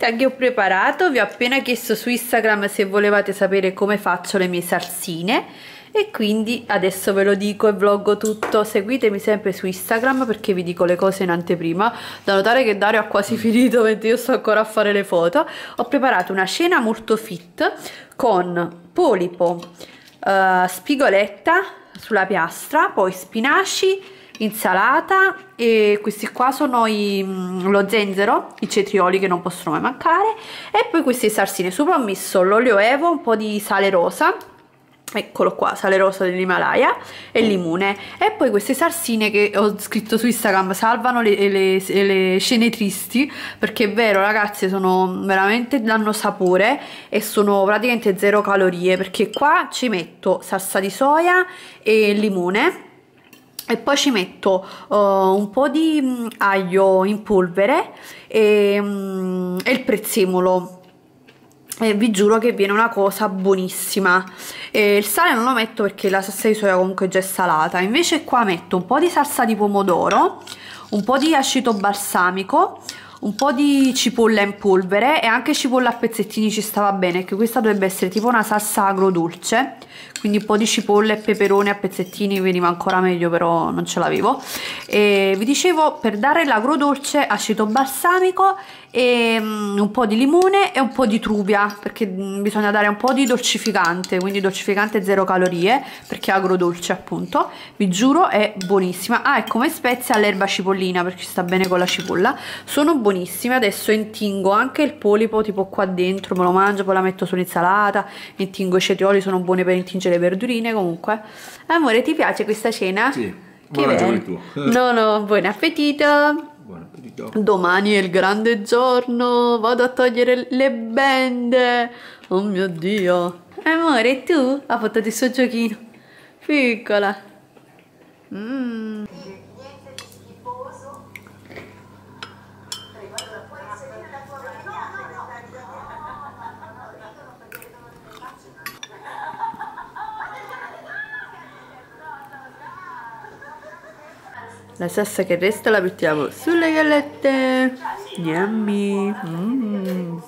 ricetta ho preparato vi ho appena chiesto su Instagram se volevate sapere come faccio le mie salsine. E quindi adesso ve lo dico e vloggo tutto. Seguitemi sempre su Instagram perché vi dico le cose in anteprima. Da notare che Dario ha quasi finito mentre io sto ancora a fare le foto. Ho preparato una cena molto fit con polipo uh, spigoletta sulla piastra poi spinaci insalata e questi qua sono i, mm, lo zenzero, i cetrioli che non possono mai mancare e poi queste salsine, sopra ho messo l'olio evo, un po' di sale rosa eccolo qua, sale rosa dell'Himalaya e limone. E poi queste salsine che ho scritto su Instagram salvano le, le, le, scene tristi perché è vero ragazzi sono veramente danno sapore e sono praticamente zero calorie perché qua ci metto salsa di soia e limone e poi ci metto uh, un po' di um, aglio in polvere e, um, e il prezzemolo. E vi giuro che viene una cosa buonissima. E il sale non lo metto perché la salsa di soia comunque già è salata. Invece qua metto un po' di salsa di pomodoro un po' di aceto balsamico un po' di cipolla in polvere e anche cipolla a pezzettini ci stava bene che questa dovrebbe essere tipo una salsa agrodolce quindi un po' di cipolle e peperone a pezzettini veniva ancora meglio però non ce l'avevo e vi dicevo per dare l'agrodolce aceto balsamico e um, un po' di limone e un po' di truvia perché um, bisogna dare un po' di dolcificante quindi dolcificante zero calorie perché è agrodolce appunto vi giuro è buonissima ah e come spezia l'erba cipollina perché sta bene con la cipolla sono buonissime adesso intingo anche il polipo tipo qua dentro me lo mangio poi la metto sull'insalata intingo i cetrioli sono buone per intingere le verdurine comunque. Amore, ti piace questa cena? Sì. Che bene. tu. No, no, buon appetito. Appetito. Domani è il grande giorno, vado a togliere le bende. Oh mio Dio. Amore, tu? Ha portato il suo giochino. Piccola. Mmm. La salsa che resta la mettiamo sulle gallette. Yummy. Mm.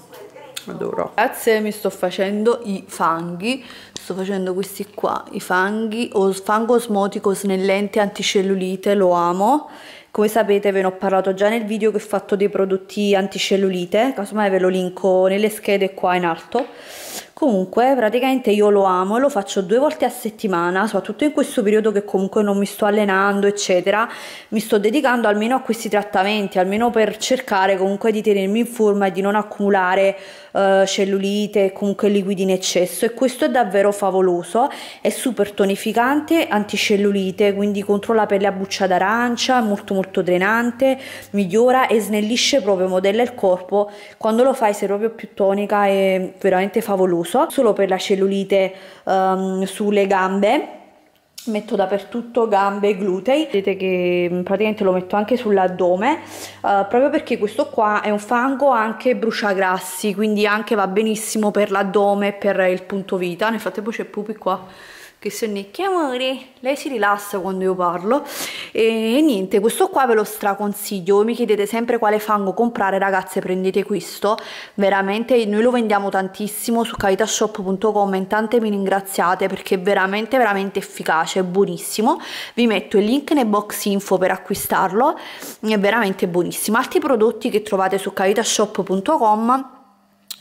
adoro. Grazie mi sto facendo i fanghi. Sto facendo questi qua i fanghi o fango osmotico snellente anticellulite lo amo. Come sapete ve ne ho parlato già nel video che ho fatto dei prodotti anticellulite. Casomai ve lo linko nelle schede qua in alto comunque praticamente io lo amo e lo faccio due volte a settimana soprattutto in questo periodo che comunque non mi sto allenando eccetera. Mi sto dedicando almeno a questi trattamenti almeno per cercare comunque di tenermi in forma e di non accumulare uh, cellulite e comunque liquidi in eccesso. E questo è davvero favoloso è super tonificante anticellulite quindi contro la pelle a buccia d'arancia molto molto drenante migliora e snellisce proprio modella il corpo quando lo fai sei proprio più tonica e veramente favoloso uso solo per la cellulite um, sulle gambe. Metto dappertutto gambe e glutei. Vedete che mm, praticamente lo metto anche sull'addome uh, proprio perché questo qua è un fango anche bruciagrassi quindi anche va benissimo per l'addome e per il punto vita. Nel frattempo c'è Pupi qua che sonnecchia amore lei si rilassa quando io parlo. E niente questo qua ve lo straconsiglio. Mi chiedete sempre quale fango comprare ragazze prendete questo. Veramente noi lo vendiamo tantissimo su cavitashop.com in tante mi ringraziate perché è veramente veramente efficace è buonissimo. Vi metto il link nel box info per acquistarlo. È veramente buonissimo. Altri prodotti che trovate su cavitashop.com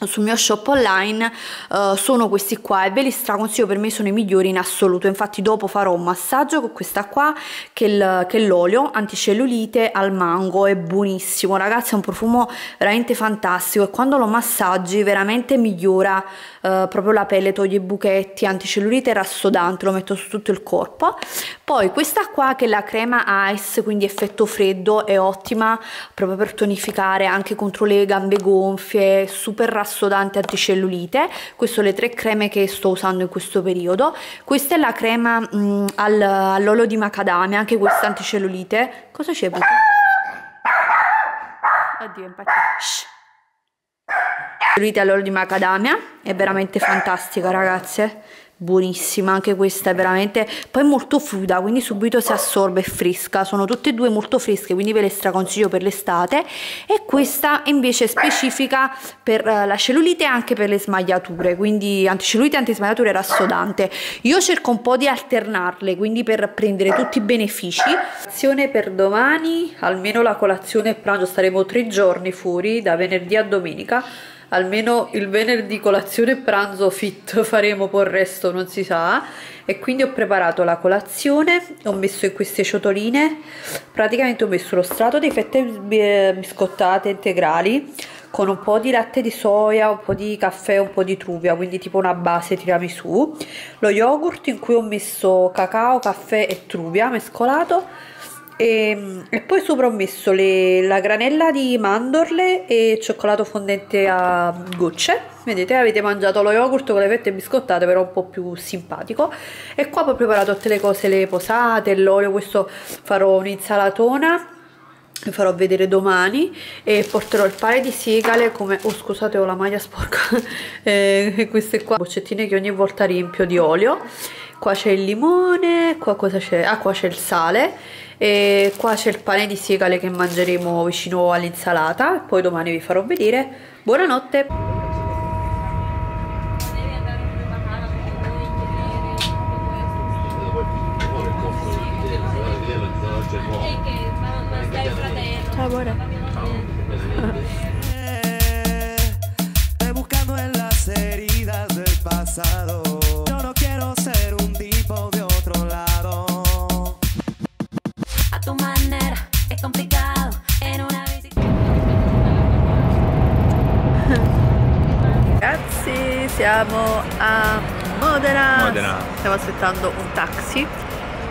sul mio shop online uh, sono questi qua e ve li straconsiglio per me sono i migliori in assoluto. Infatti dopo farò un massaggio con questa qua che è l'olio anticellulite al mango è buonissimo. Ragazzi è un profumo veramente fantastico e quando lo massaggi veramente migliora uh, proprio la pelle toglie i buchetti anticellulite rassodante lo metto su tutto il corpo. Poi questa qua che è la crema ice quindi effetto freddo è ottima proprio per tonificare anche contro le gambe gonfie super rassodante assodante anticellulite. Queste sono le tre creme che sto usando in questo periodo. Questa è la crema mm, al, all'olio di macadamia anche questa anticellulite. Cosa c'è oddio impazzito. All'olio di macadamia. È veramente fantastica ragazze buonissima anche questa è veramente poi molto fluida quindi subito si assorbe e fresca. Sono tutte e due molto fresche quindi ve le straconsiglio per l'estate. E questa invece è specifica per eh, la cellulite e anche per le smagliature quindi anticellulite e antismagliature rassodante. Io cerco un po' di alternarle quindi per prendere tutti i benefici. Azione per domani almeno la colazione e pranzo staremo tre giorni fuori da venerdì a domenica almeno il venerdì colazione e pranzo fit faremo poi il resto non si sa. E quindi ho preparato la colazione ho messo in queste ciotoline. Praticamente ho messo lo strato di fette biscottate integrali con un po' di latte di soia, un po' di caffè, un po' di truvia, quindi tipo una base tiramisù, lo yogurt in cui ho messo cacao, caffè e truvia mescolato e, e poi sopra ho messo le, la granella di mandorle e cioccolato fondente a gocce. Vedete avete mangiato lo yogurt con le fette biscottate però un po' più simpatico. E qua ho preparato tutte le cose le posate l'olio questo farò un'insalatona vi farò vedere domani. E porterò il pane di segale come oh scusate ho la maglia sporca. Eh, queste qua boccettine che ogni volta riempio di olio. Qua c'è il limone qua cosa c'è? Ah qua c'è il sale e qua c'è il pane di segale che mangeremo vicino all'insalata. Poi domani vi farò vedere. Buonanotte. Ciao amore siamo a Modena. Modena. Stiamo aspettando un taxi.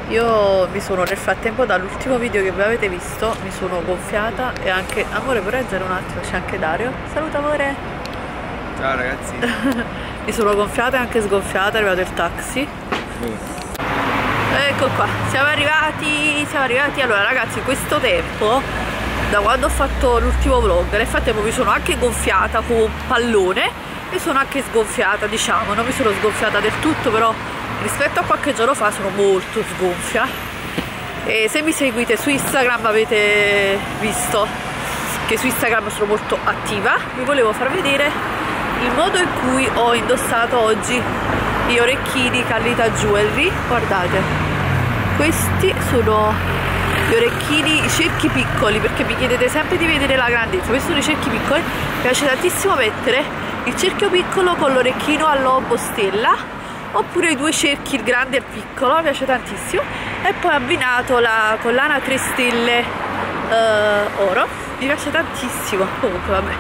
Io mi sono nel frattempo dall'ultimo video che voi avete visto, mi sono gonfiata e anche... Amore, puoi reggere un attimo? C'è anche Dario. Saluta amore. Ciao ragazzi. mi sono gonfiata e anche sgonfiata, è arrivato il taxi. Uh. Ecco qua, siamo arrivati, siamo arrivati. Allora ragazzi, questo tempo, da quando ho fatto l'ultimo vlog, nel frattempo mi sono anche gonfiata con un pallone e sono anche sgonfiata diciamo non mi sono sgonfiata del tutto però rispetto a qualche giorno fa sono molto sgonfia. E se mi seguite su Instagram avete visto che su Instagram sono molto attiva. Vi volevo far vedere il modo in cui ho indossato oggi gli orecchini Carlita Jewelry. Guardate questi sono gli orecchini, i cerchi piccoli perché mi chiedete sempre di vedere la grandezza. Questi sono i cerchi piccoli. Mi piace tantissimo mettere il cerchio piccolo con l'orecchino a lobo stella oppure i due cerchi, il grande e il piccolo, mi piace tantissimo. E poi abbinato la collana 3 stelle eh, oro mi piace tantissimo. Comunque vabbè.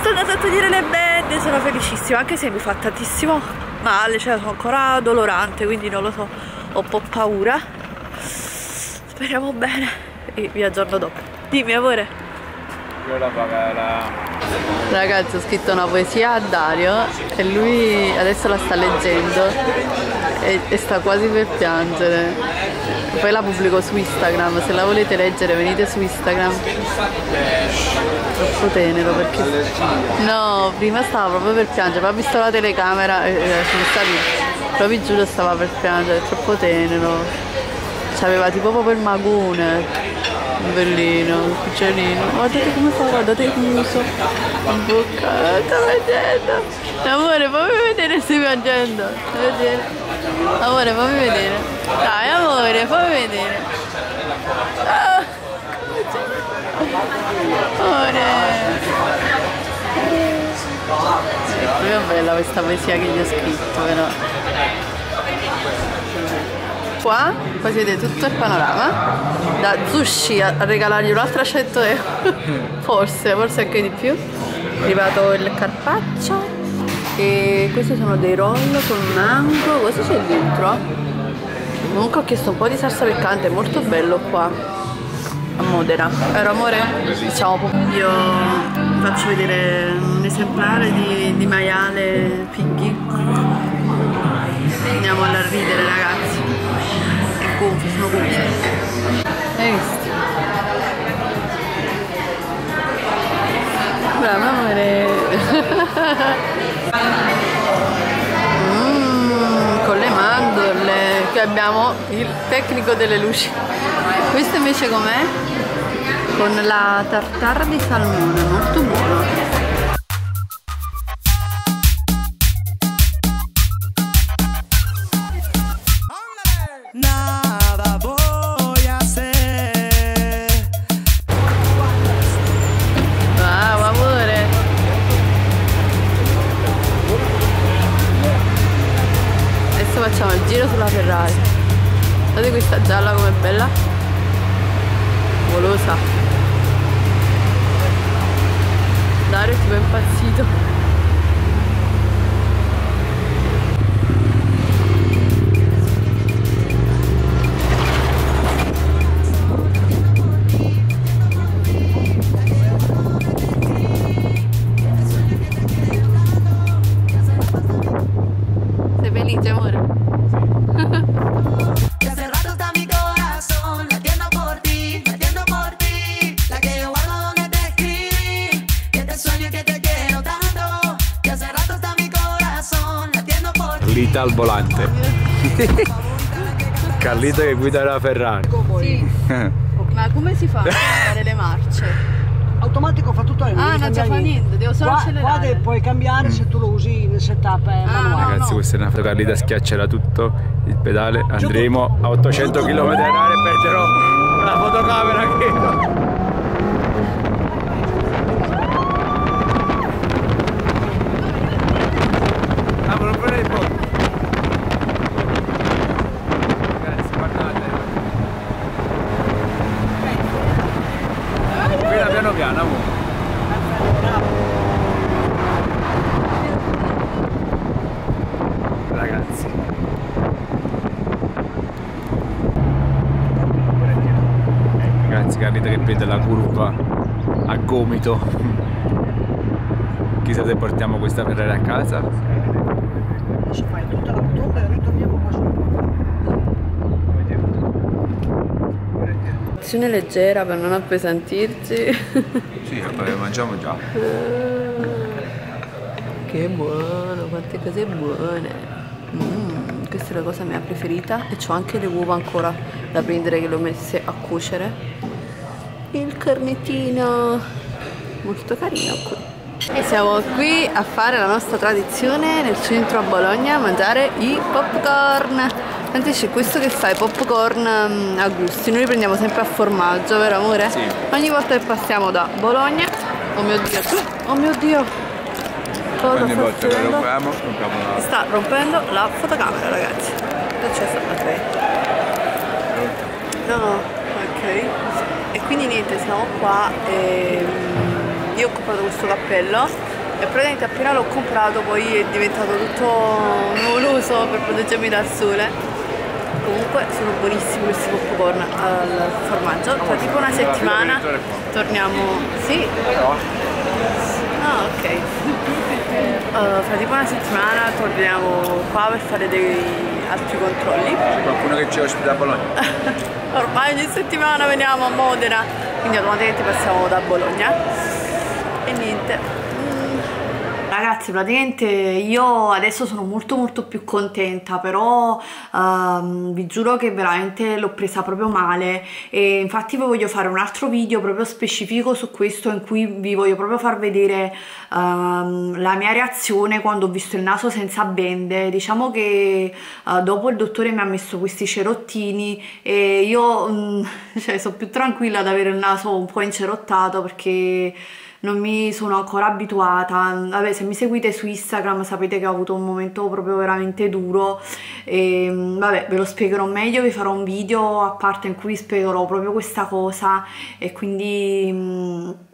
Sto andando a togliere le bende sono felicissima anche se mi fa tantissimo male cioè sono ancora dolorante quindi non lo so ho un po' paura. Speriamo bene e vi aggiorno dopo. Dimmi amore. Ragazzi ho scritto una poesia a Dario e lui adesso la sta leggendo e, e sta quasi per piangere. Poi la pubblico su Instagram, se la volete leggere venite su Instagram. Troppo tenero perché... No, prima stava proprio per piangere, poi ha visto la telecamera e sono stati... Vi giuro stava per piangere, troppo tenero. C'aveva tipo proprio il magone bellino, cucciolino. Guardate come fa, guardate il muso, in bocca, sta piangendo. Amore, fammi vedere stai. Vedere. Amore, fammi vedere. Dai, amore, fammi vedere. Ah, amore. È bella questa poesia che gli ho scritto, però qua poi si vede tutto il panorama. Da sushi a regalargli un'altra 100 euro forse, forse anche di più. È arrivato il carpaccio e questi sono dei roll con un mango cosa c'è dentro? comunque ho chiesto un po' di salsa piccante è molto bello qua a Modena. Vero amore? diciamo io faccio vedere un esemplare di, di maiale piggy. Andiamo a ridere ragazzi gonfie, sono gonfie. Hai visto? Brava amore. mm. abbiamo il tecnico delle luci. Questo invece com'è? Con la tartara di salmone, molto buono. Facciamo il giro sulla Ferrari. Guardate questa gialla com'è bella. Golosa. Dario è tipo impazzito. Al volante. Carlita che guida la Ferrari. Sì. Ma come si fa a fare le marce? automatico fa tutto lei, Ah, non ci fa niente, devo solo qua, accelerare. Qua puoi cambiare se tu lo usi nel setup eh, manuale. no, Ragazzi, no. questa è una foto Carlita schiaccerà tutto il pedale. Andremo a 800 km h e perderò la fotocamera che. Ah, ma non prendere il posto. Ragazzi, guardate. Guida piano piano, amore. Ragazzi. Ragazzi, Carlita che prende la curva gomito. Chissà se portiamo questa Ferrari a casa. Adesso fai tutta la rotonda e ritorniamo qua su. Azione leggera per non appesantirci. Sì, mangiamo già. Che buono, quante cose buone. Mm, questa è la cosa mia preferita e ho anche le uova ancora da prendere che le ho messe a cuocere. Il cornettino, molto carino qui. E siamo qui a fare la nostra tradizione nel centro a Bologna a mangiare i popcorn. Tanto c'è questo che fa i popcorn mm, a gusti, noi li prendiamo sempre a formaggio, vero amore? Sì. Ogni volta che passiamo da Bologna, oh mio dio, oh mio dio, cosa Ogni sta volta che proviamo, compriamo la Sta rompendo la fotocamera ragazzi. Che c'è? Ok. No, ok. E quindi niente, siamo qua. ehm, io ho comprato questo cappello e praticamente appena l'ho comprato poi è diventato tutto nuvoloso per proteggermi dal sole. Comunque sono buonissimi questi popcorn al formaggio. Tra tipo una settimana torniamo. Sì, Ah, ok. Uh, fra tipo una settimana torniamo qua per fare dei altri controlli. Qualcuno che ci ospita a Bologna. Ormai ogni settimana veniamo a Modena, quindi automaticamente passiamo da Bologna. Niente. Ragazzi, praticamente io adesso sono molto molto più contenta, però ehm, vi giuro che veramente l'ho presa proprio male e infatti vi voglio fare un altro video proprio specifico su questo in cui vi voglio proprio far vedere ehm, la mia reazione quando ho visto il naso senza bende. Diciamo che eh, dopo il dottore mi ha messo questi cerottini e io mm, cioè, sono più tranquilla ad avere il naso un po' incerottato perché non mi sono ancora abituata. Vabbè, se mi seguite su Instagram sapete che ho avuto un momento proprio veramente duro. E vabbè, ve lo spiegherò meglio, vi farò un video a parte in cui vi spiegherò proprio questa cosa e quindi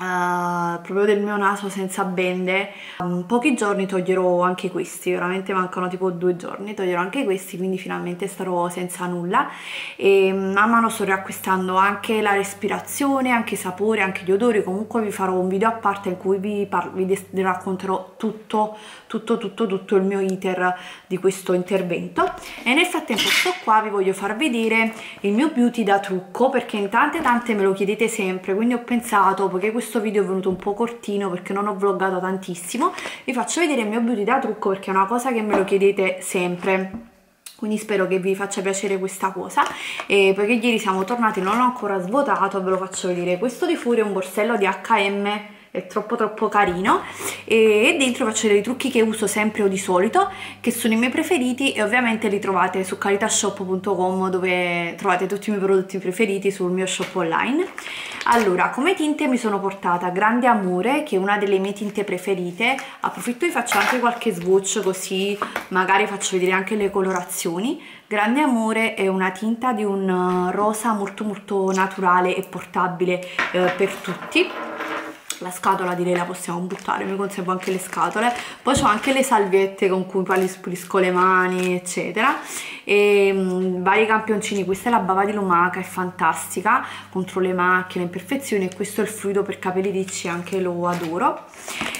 eh, proprio del mio naso senza bende. In pochi giorni toglierò anche questi, veramente mancano tipo due giorni, toglierò anche questi, quindi finalmente starò senza nulla. E mm, man mano sto riacquistando anche la respirazione, anche i sapori, anche gli odori. Comunque vi farò un video a parte in cui vi, vi racconterò tutto, tutto, tutto, tutto il mio iter di questo intervento. E nel frattempo sto qua, vi voglio far vedere il mio beauty da trucco perché in tante tante me lo chiedete sempre, quindi ho pensato, poiché questo video è venuto un po' cortino perché non ho vloggato tantissimo, vi faccio vedere il mio beauty da trucco perché è una cosa che me lo chiedete sempre. quindi spero che vi faccia piacere questa cosa. E poiché ieri siamo tornati non l'ho ancora svuotato ve lo faccio vedere. Questo di Furia è un borsello di H&M è troppo troppo carino. E dentro faccio vedere i trucchi che uso sempre o di solito che sono i miei preferiti e ovviamente li trovate su caritashop.com dove trovate tutti i miei prodotti preferiti sul mio shop online. Allora come tinte mi sono portata Grande Amore che è una delle mie tinte preferite. Approfitto e faccio anche qualche swatch così magari faccio vedere anche le colorazioni. Grande Amore è una tinta di un rosa molto molto naturale e portabile eh, per tutti la scatola direi la possiamo buttare, mi conservo anche le scatole, poi ho anche le salviette con cui poi pulisco le mani eccetera e mh, vari campioncini, questa è la bava di lumaca, è fantastica contro le macchie, le imperfezioni e questo è il fluido per capelli ricci, anche lo adoro.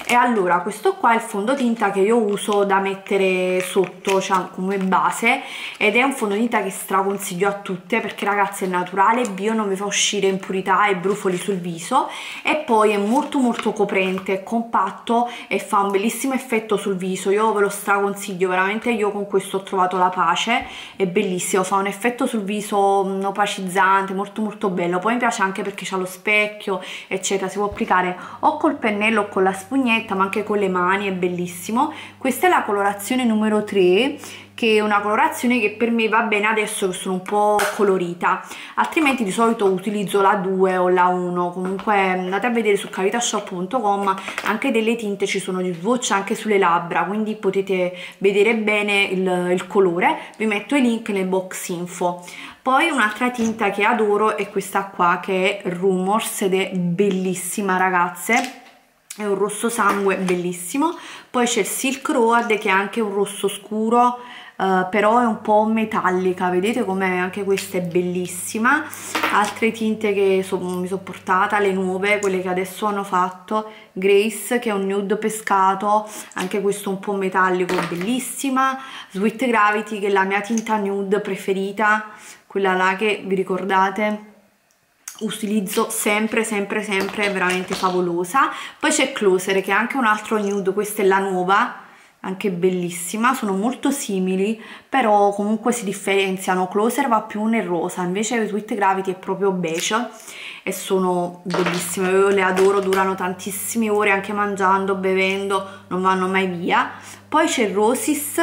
E allora questo qua è il fondotinta che io uso da mettere sotto cioè come base ed è un fondotinta che straconsiglio a tutte perché ragazzi è naturale, bio, non mi fa uscire impurità e brufoli sul viso. E poi è molto molto coprente, compatto e fa un bellissimo effetto sul viso. Io ve lo straconsiglio, veramente io con questo ho trovato la pace è bellissimo, fa un effetto sul viso opacizzante, molto molto bello poi mi piace anche perché c'ha lo specchio eccetera, si può applicare o col pennello o con la spugnetta ma anche con le mani, è bellissimo. Questa è la colorazione numero 3 che è una colorazione che per me va bene adesso che sono un po' colorita. Altrimenti di solito utilizzo la 2 o la 1 comunque andate a vedere su caritashop.com anche delle tinte ci sono di swatch anche sulle labbra quindi potete vedere bene il, il colore. Vi metto i link nel box info. Poi un'altra tinta che adoro è questa qua che è Rumors ed è bellissima ragazze è un rosso sangue bellissimo. Poi c'è il Silk Road che è anche un rosso scuro Uh, però è un po' metallica. Vedete com'è? Anche questa è bellissima. Altre tinte che so, mi sono portata le nuove quelle che adesso hanno fatto. Grace che è un nude pescato anche questo un po' metallico bellissima. Sweet Gravity che è la mia tinta nude preferita quella là che vi ricordate utilizzo sempre sempre sempre è veramente favolosa. Poi c'è Closer che è anche un altro nude questa è la nuova anche bellissima sono molto simili però comunque si differenziano. Closer va più nel rosa invece Sweet Gravity è proprio beige e sono bellissime io le adoro durano tantissime ore anche mangiando bevendo non vanno mai via. Poi c'è Rosis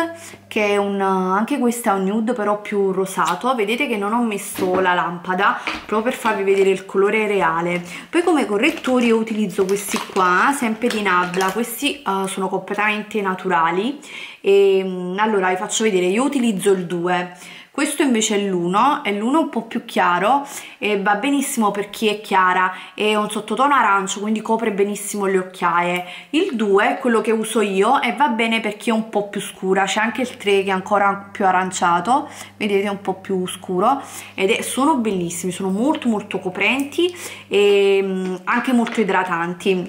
che è un anche questa è un nude però più rosato. Vedete che non ho messo la lampada proprio per farvi vedere il colore reale. Poi come correttori io utilizzo questi qua sempre di Nabla. Questi uh, sono completamente naturali. E allora vi faccio vedere io utilizzo il 2 questo invece è l'1 è l'1 un po' più chiaro e va benissimo per chi è chiara. È un sottotono arancio quindi copre benissimo le occhiaie. Il 2 è quello che uso io e va bene per chi è un po' più scura. C'è anche il 3 che è ancora più aranciato vedete è un po' più scuro ed è, sono bellissimi sono molto molto coprenti e mm, anche molto idratanti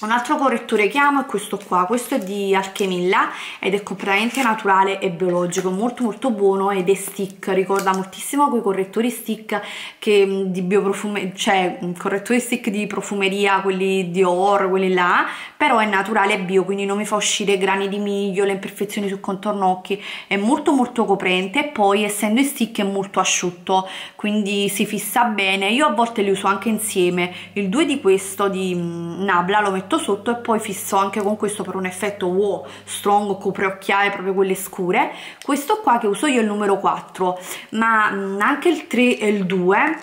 un altro correttore che amo è questo qua, questo è di Alchemilla ed è completamente naturale e biologico, molto molto buono ed è stick, ricorda moltissimo quei correttori stick che mm, di bioprofumeria, cioè mm, correttori stick di profumeria, quelli di Or, quelli là, però è naturale e bio, quindi non mi fa uscire grani di miglio, le imperfezioni sul contorno occhi, è molto molto coprente e poi essendo in stick è molto asciutto, quindi si fissa bene, io a volte li uso anche insieme, il 2 di questo di mm, Nabla lo metto metto sotto e poi fisso anche con questo per un effetto wow strong copre occhiaie proprio quelle scure. Questo qua che uso io è il numero 4 ma anche il 3 e il 2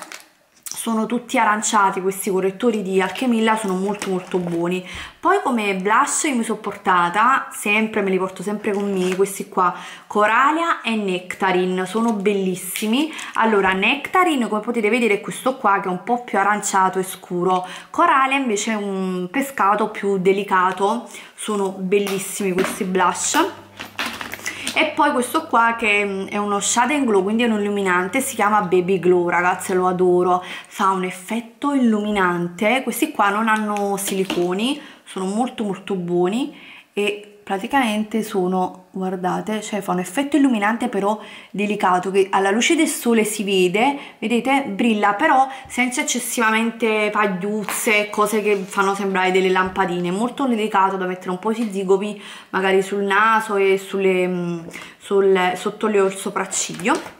sono tutti aranciati questi correttori di Alchemilla sono molto molto buoni. Poi come blush io mi sono portata sempre me li porto sempre con me questi qua Coralia e Nectarine sono bellissimi. Allora Nectarine come potete vedere è questo qua che è un po' più aranciato e scuro. Coralia invece è un pescato più delicato sono bellissimi questi blush e poi questo qua che mm, è uno shade glow quindi è un illuminante si chiama baby glow ragazze lo adoro. Fa un effetto illuminante. Questi qua non hanno siliconi sono molto molto buoni e praticamente sono guardate cioè fa un effetto illuminante però delicato che alla luce del sole si vede vedete brilla però senza eccessivamente pagliuzze cose che fanno sembrare delle lampadine. Molto delicato da mettere un po' di zigomi magari sul naso e sulle, mm, sul, sotto le, il sopracciglio.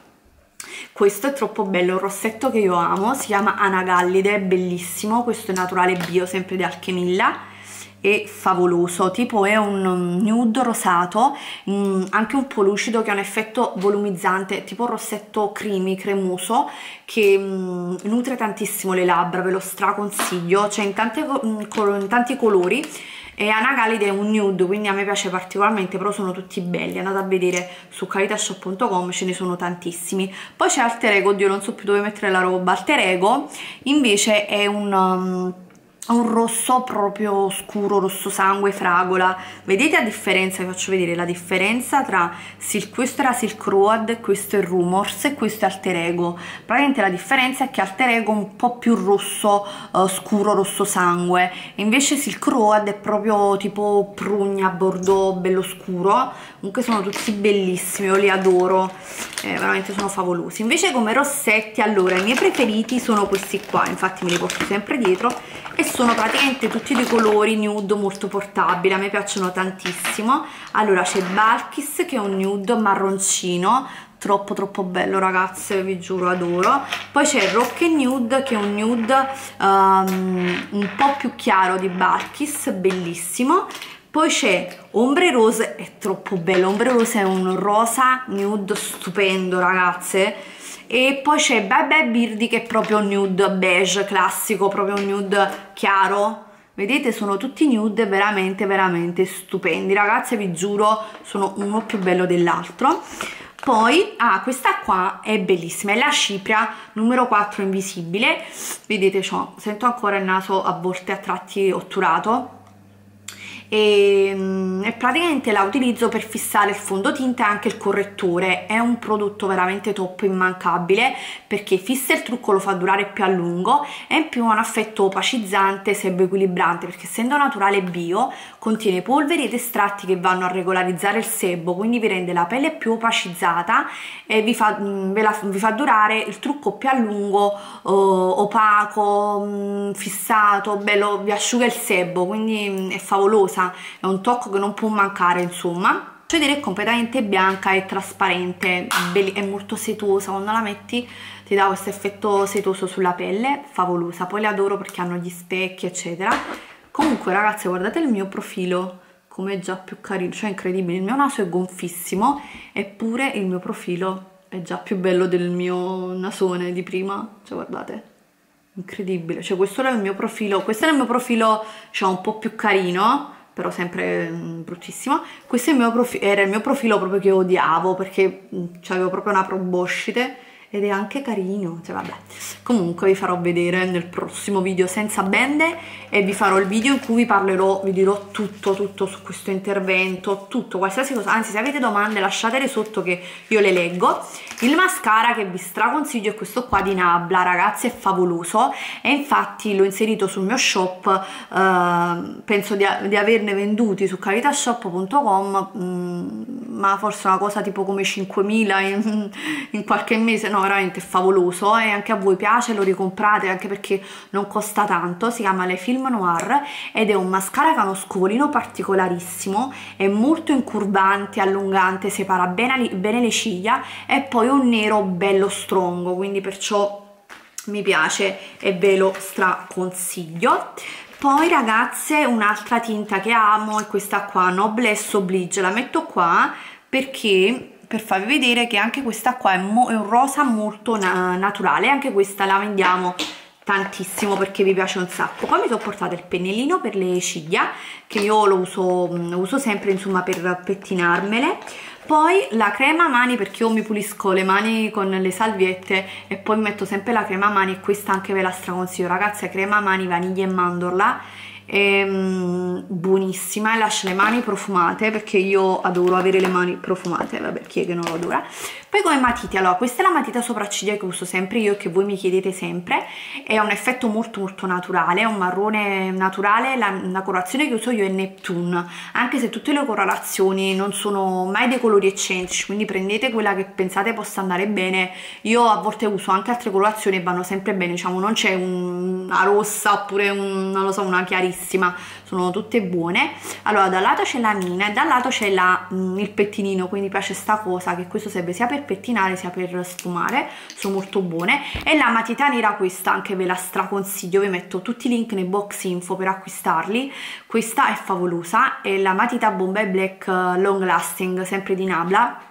Questo è troppo bello, un rossetto che io amo, si chiama Anagallide, è bellissimo, questo è naturale bio, sempre di Alchemilla è favoloso tipo è un nude rosato mh, mm, anche un po' lucido che ha un effetto volumizzante tipo un rossetto creamy cremoso che mh, mm, nutre tantissimo le labbra ve lo straconsiglio. C'è in, mm, in tanti colori. E Anagalide è un nude quindi a me piace particolarmente però sono tutti belli. Andate a vedere su caritashop.com ce ne sono tantissimi. Poi c'è Alter Ego oddio non so più dove mettere la roba. Alter Ego invece è un um, un rosso proprio scuro, rosso sangue, fragola. Vedete la differenza? Vi faccio vedere la differenza tra Silk, questo era Silk Road, questo è Rumors e questo è Alter Ego. Praticamente la differenza è che Alter Ego è un po' più rosso uh, scuro, rosso sangue, invece Silk Road è proprio tipo prugna, bordeaux, bello scuro. Comunque sono tutti bellissimi, io li adoro, eh, veramente sono favolosi. Invece come rossetti, allora, i miei preferiti sono questi qua, infatti me li porto sempre dietro e sono praticamente tutti dei colori nude molto portabili, a me piacciono tantissimo. Allora c'è Balkis che è un nude marroncino, troppo troppo bello ragazze, vi giuro, adoro. Poi c'è Rock Nude che è un nude um, un po' più chiaro di Balkis, bellissimo. Poi c'è Ombre Rose, è troppo bello, Ombre Rose è un rosa nude stupendo ragazze e poi c'è Bye Birdy che è proprio nude beige classico, proprio nude chiaro. Vedete sono tutti nude veramente veramente stupendi. Ragazze vi giuro sono uno più bello dell'altro. Poi ah questa qua è bellissima è la cipria numero 4 invisibile. Vedete sento ancora il naso a volte a tratti otturato e, mm, e praticamente la utilizzo per fissare il fondotinta e anche il correttore. È un prodotto veramente top immancabile perché fissa il trucco lo fa durare più a lungo e in più ha un effetto opacizzante sebo equilibrante perché essendo naturale bio contiene polveri ed estratti che vanno a regolarizzare il sebo quindi vi rende la pelle più opacizzata e vi fa, mm, la, vi fa durare il trucco più a lungo oh, opaco mm, fissato bello vi asciuga il sebo quindi è favolosa è un tocco che non può mancare insomma. Faccio vedere è completamente bianca e trasparente è molto setosa quando la metti ti dà questo effetto setoso sulla pelle favolosa. Poi le adoro perché hanno gli specchi eccetera comunque ragazze guardate il mio profilo come già più carino cioè incredibile. Il mio naso è gonfissimo eppure il mio profilo è già più bello del mio nasone di prima. Cioè guardate incredibile. Cioè questo era il mio profilo questo era il mio profilo cioè un po' più carino però sempre mm, bruttissimo. Questo il era il mio profilo proprio che odiavo perché mm, avevo proprio una proboscite ed è anche carino, cioè vabbè. Comunque vi farò vedere nel prossimo video senza bende e vi farò il video in cui vi parlerò, vi dirò tutto, tutto su questo intervento, tutto, qualsiasi cosa. Anzi, se avete domande lasciatele sotto che io le leggo. Il mascara che vi straconsiglio è questo qua di Nabla, ragazzi, è favoloso e infatti l'ho inserito sul mio shop, eh, penso di, di, averne venduti su caritashop.com, mm, ma forse una cosa tipo come 5.000 in, in qualche mese, no no veramente favoloso e anche a voi piace lo ricomprate anche perché non costa tanto si chiama Le Film Noir ed è un mascara che ha uno scovolino particolarissimo è molto incurvante, allungante separa bene, bene le ciglia e poi un nero bello strongo quindi perciò mi piace e ve lo straconsiglio. Poi ragazze un'altra tinta che amo è questa qua Noblesse Oblige la metto qua perché per farvi vedere che anche questa qua è, è un rosa molto na naturale. Anche questa la vendiamo tantissimo perché vi piace un sacco. Poi mi sono portata il pennellino per le ciglia che io lo uso, lo uso sempre insomma per pettinarmele. Poi la crema mani perché io mi pulisco le mani con le salviette e poi metto sempre la crema mani e questa anche ve la straconsiglio. Ragazzi crema mani vaniglia e mandorla mm, buonissima lascia le mani profumate perché io adoro avere le mani profumate vabbè chi è che non lo adora. Poi come matite? Allora questa è la matita sopracciglia che uso sempre io e che voi mi chiedete sempre. È un effetto molto molto naturale è un marrone naturale la, la colorazione che uso io è Neptune. Anche se tutte le colorazioni non sono mai dei colori eccentrici quindi prendete quella che pensate possa andare bene. Io a volte uso anche altre colorazioni e vanno sempre bene diciamo non c'è un, una rossa oppure un, non lo so una chiarissima sono tutte buone. Allora dal lato c'è la mina e dal lato c'è mm, il pettinino quindi piace sta cosa che questo serve sia per pettinare sia per sfumare sono molto buone. E la matita nera questa anche ve la straconsiglio vi metto tutti i link nei box info per acquistarli. Questa è favolosa è la matita Bombay Black Long Lasting sempre di Nabla.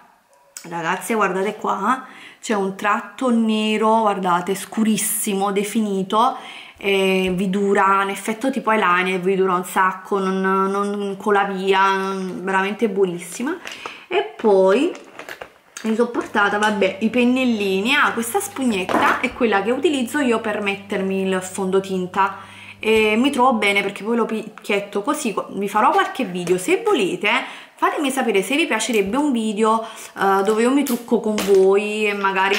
Ragazze guardate qua c'è un tratto nero guardate scurissimo definito e vi dura un effetto tipo eyeliner vi dura un sacco non, non cola via veramente buonissima. E poi mi sono portata vabbè i pennellini. Ah questa spugnetta è quella che utilizzo io per mettermi il fondotinta. E mi trovo bene perché poi lo picchietto così vi farò qualche video. Se volete fatemi sapere se vi piacerebbe un video uh, dove io mi trucco con voi e magari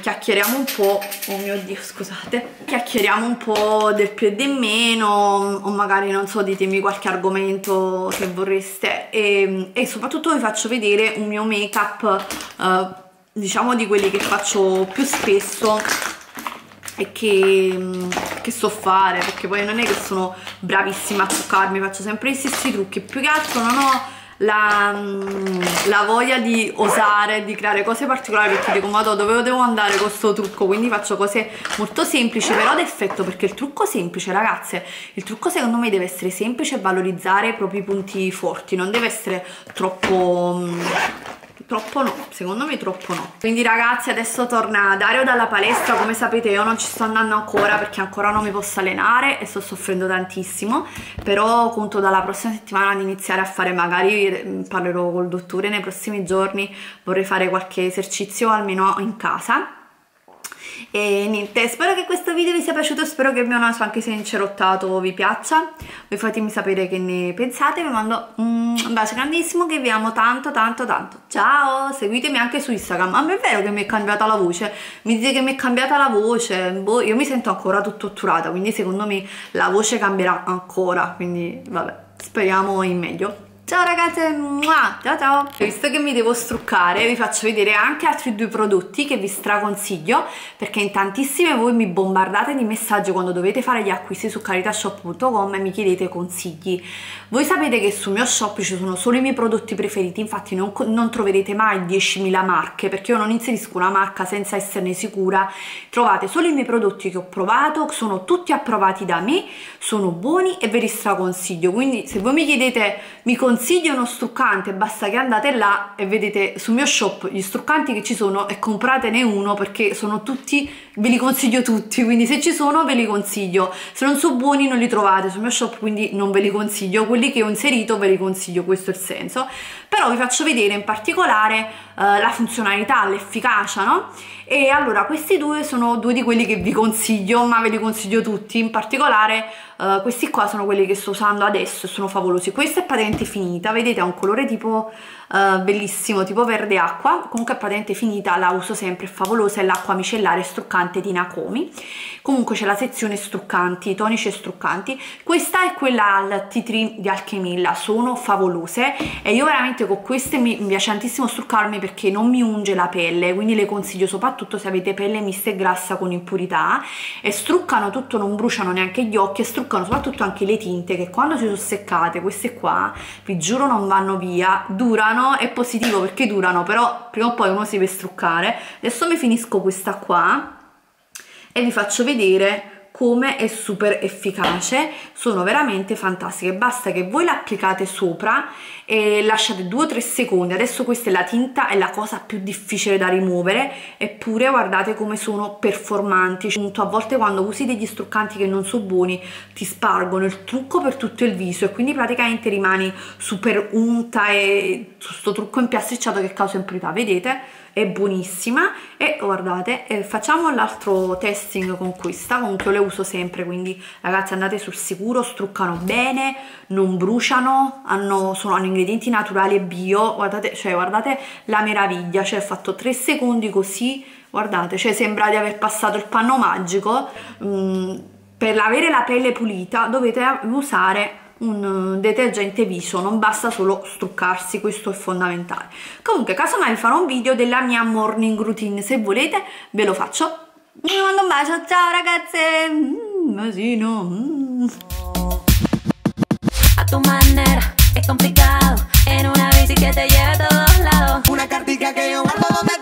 chiacchieriamo un po' oh mio dio scusate chiacchieriamo un po' del più e del meno o magari non so ditemi qualche argomento se vorreste. E, e soprattutto vi faccio vedere un mio make up uh, diciamo di quelli che faccio più spesso e che, che, so fare perché poi non è che sono bravissima a truccarmi faccio sempre gli stessi trucchi. Più che altro non ho la, la, voglia di osare, di creare cose particolari perché dico ma dove devo andare con questo trucco? Quindi faccio cose molto semplici però d'effetto perché il trucco semplice ragazze il trucco secondo me deve essere semplice e valorizzare i propri punti forti non deve essere troppo troppo no, secondo me troppo no. Quindi ragazzi adesso torna Dario dalla palestra, come sapete io non ci sto andando ancora perché ancora non mi posso allenare e sto soffrendo tantissimo, però conto dalla prossima settimana di iniziare a fare magari, eh, parlerò col dottore nei prossimi giorni, vorrei fare qualche esercizio almeno in casa e niente spero che questo video vi sia piaciuto spero che il mio naso anche se incerottato vi piaccia. Voi fatemi sapere che ne pensate vi mando un bacio grandissimo che vi amo tanto tanto tanto. Ciao seguitemi anche su Instagram. Ma è vero che mi è cambiata la voce? Mi dite che mi è cambiata la voce? Boh, io mi sento ancora tutto otturata quindi secondo me la voce cambierà ancora quindi vabbè speriamo in meglio Ciao ragazze, ciao ciao! Visto che mi devo struccare vi faccio vedere anche altri due prodotti che vi straconsiglio perché in tantissime voi mi bombardate di messaggi quando dovete fare gli acquisti su caritashop.com e mi chiedete consigli. Voi sapete che sul mio shop ci sono solo i miei prodotti preferiti, infatti non, non troverete mai 10.000 marche perché io non inserisco una marca senza esserne sicura. Trovate solo i miei prodotti che ho provato, sono tutti approvati da me, sono buoni e ve li straconsiglio. Quindi se voi mi chiedete mi consiglio consiglio uno struccante basta che andate là e vedete sul mio shop gli struccanti che ci sono e compratene uno perché sono tutti ve li consiglio tutti quindi se ci sono ve li consiglio. Se non sono buoni non li trovate sul mio shop quindi non ve li consiglio. Quelli che ho inserito ve li consiglio questo è il senso. Però vi faccio vedere in particolare uh, la funzionalità l'efficacia no? E allora questi due sono due di quelli che vi consiglio ma ve li consiglio tutti. In particolare uh, questi qua sono quelli che sto usando adesso e sono favolosi. Questa è patente finita vedete ha un colore tipo uh, bellissimo tipo verde acqua. Comunque è patente finita la uso sempre è favolosa è l'acqua micellare struccante di Nakomi. Comunque c'è la sezione struccanti tonici e struccanti. Questa è quella al tea tree di Alchemilla sono favolose e io veramente con queste mi, mi piace tantissimo struccarmi perché non mi unge la pelle quindi le consiglio soprattutto se avete pelle mista e grassa con impurità e struccano tutto non bruciano neanche gli occhi e struccano soprattutto anche le tinte che quando si sono seccate queste qua vi giuro non vanno via durano è positivo perché durano però prima o poi uno si deve struccare. Adesso mi finisco questa qua e vi faccio vedere come è super efficace sono veramente fantastiche. Basta che voi l'applicate sopra e lasciate 2-3 secondi. Adesso questa è la tinta è la cosa più difficile da rimuovere eppure guardate come sono performanti. A volte quando usi degli struccanti che non sono buoni ti spargono il trucco per tutto il viso e quindi praticamente rimani super unta e su sto trucco impiastricciato che causa impurità vedete è buonissima. E guardate eh, facciamo l'altro testing con questa comunque le uso sempre quindi ragazzi andate sul sicuro struccano bene non bruciano hanno, sono, hanno ingredienti naturali e bio. Guardate cioè guardate la meraviglia cioè ho fatto 3 secondi così. Guardate cioè sembra di aver passato il panno magico. Mm, per avere la pelle pulita dovete usare un eh, detergente viso non basta solo struccarsi questo è fondamentale. Comunque casomai farò un video della mia morning routine se volete ve lo faccio. Vi mando un bacio ciao ragazze! Mm, masino mm. a tu manera es complicado en una bici que te lleva a todos lados una cartica que yo guardo donde